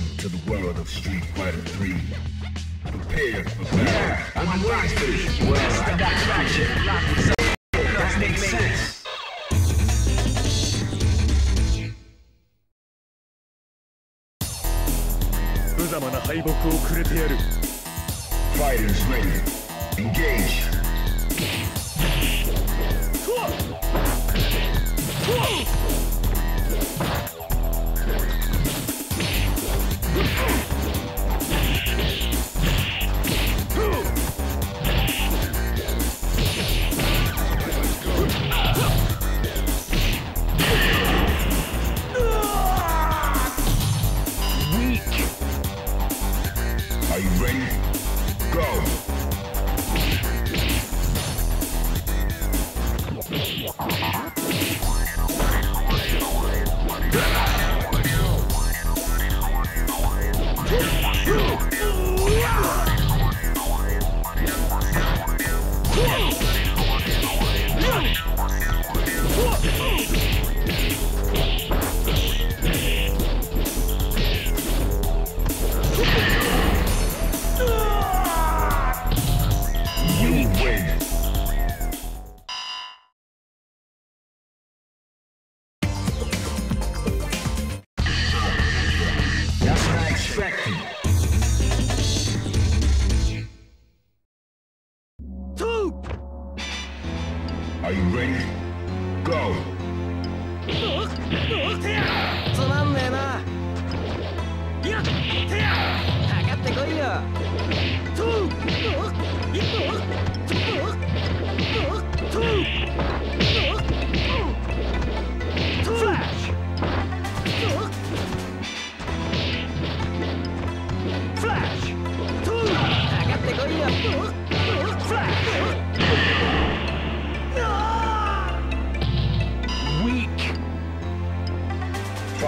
Welcome to the world of Street Fighter 3. Prepare for battle. Yeah, I'm wise. Well, I got traction. That makes sense. Fighters ready. Engage. Whoa! Whoa! Ready? Go. つまんねえないやてやかかってこいよトゥーいくトゥートゥートゥーフラッシュフラッシュトゥーかかってこいよ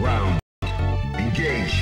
round. Engage.